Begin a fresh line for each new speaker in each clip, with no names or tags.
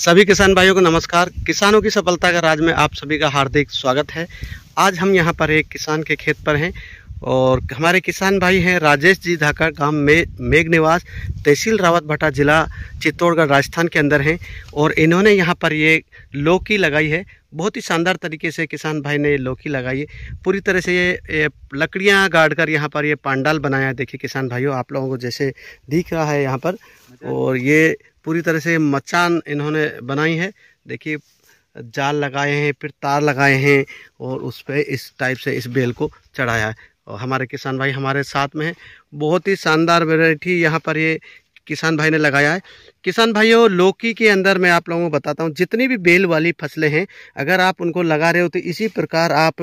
सभी किसान भाइयों को नमस्कार। किसानों की सफलता का राज में आप सभी का हार्दिक स्वागत है। आज हम यहाँ पर एक किसान के खेत पर हैं और हमारे किसान भाई हैं राजेश जी धाका, गाँव में मेघ निवास, तहसील रावत भट्टा ज़िला, चित्तौड़गढ़ राजस्थान के अंदर हैं और इन्होंने यहाँ पर ये लौकी लगाई है बहुत ही शानदार तरीके से किसान भाई ने ये लौकी लगाई है। पूरी तरह से ये, ये लकड़ियाँ गाड़ कर यहाँ पर ये पांडाल बनाया है। देखिए किसान भाइयों आप लोगों को जैसे दिख रहा है यहाँ पर। और ये पूरी तरह से मचान इन्होंने बनाई है। देखिए जाल लगाए हैं फिर तार लगाए हैं और उस पर इस टाइप से इस बेल को चढ़ाया है। और हमारे किसान भाई हमारे साथ में हैं। बहुत ही शानदार वेराइटी यहाँ पर ये किसान भाई ने लगाया है। किसान भाइयों, लौकी के अंदर मैं आप लोगों को बताता हूँ, जितनी भी बेल वाली फ़सलें हैं, अगर आप उनको लगा रहे हो तो इसी प्रकार आप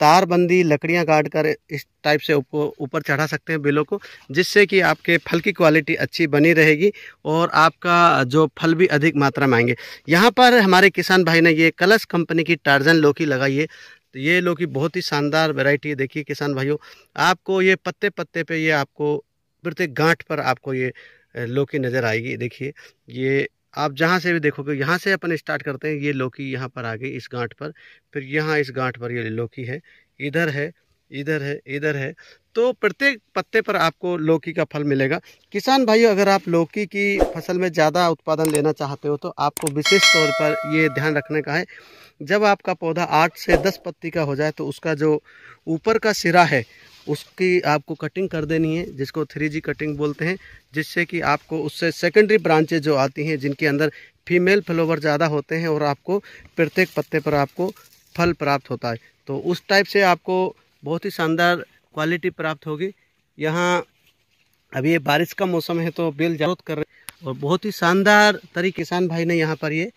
तारबंदी, लकड़ियाँ काट कर इस टाइप से ऊपर चढ़ा सकते हैं बेलों को, जिससे कि आपके फल की क्वालिटी अच्छी बनी रहेगी और आपका जो फल भी अधिक मात्रा में आएँगे। यहाँ पर हमारे किसान भाई ने ये कलश कंपनी की टार्जन लौकी लगाई है। तो ये लौकी बहुत ही शानदार वेराइटी है, देखिए किसान भाइयों, आपको ये पत्ते पत्ते पे ये आपको प्रत्येक गांठ पर आपको ये लौकी नज़र आएगी। देखिए, ये आप जहाँ से भी देखोगे, यहाँ से अपन स्टार्ट करते हैं, ये लौकी यहाँ पर आ गई इस गांठ पर, फिर यहाँ इस गांठ पर ये लौकी है, इधर है इधर है इधर है। तो प्रत्येक पत्ते पर आपको लौकी का फल मिलेगा। किसान भाइयों, अगर आप लौकी की फ़सल में ज़्यादा उत्पादन लेना चाहते हो तो आपको विशेष तौर पर ये ध्यान रखने का है, जब आपका पौधा आठ से दस पत्ती का हो जाए तो उसका जो ऊपर का सिरा है उसकी आपको कटिंग कर देनी है, जिसको थ्री जी कटिंग बोलते हैं, जिससे कि आपको उससे सेकेंडरी ब्रांचेज जो आती हैं, जिनके अंदर फीमेल फ्लोवर ज़्यादा होते हैं और आपको प्रत्येक पत्ते पर आपको फल प्राप्त होता है। तो उस टाइप से आपको बहुत ही शानदार क्वालिटी प्राप्त होगी। यहाँ अभी ये बारिश का मौसम है तो बेल ज़रूरत कर रहे और बहुत ही शानदार तरी किसान भाई ने यहाँ पर ये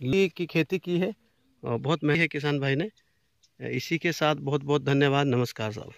ली की खेती की है और बहुत महँगी है किसान भाई ने इसी के साथ बहुत बहुत धन्यवाद। नमस्कार साहब।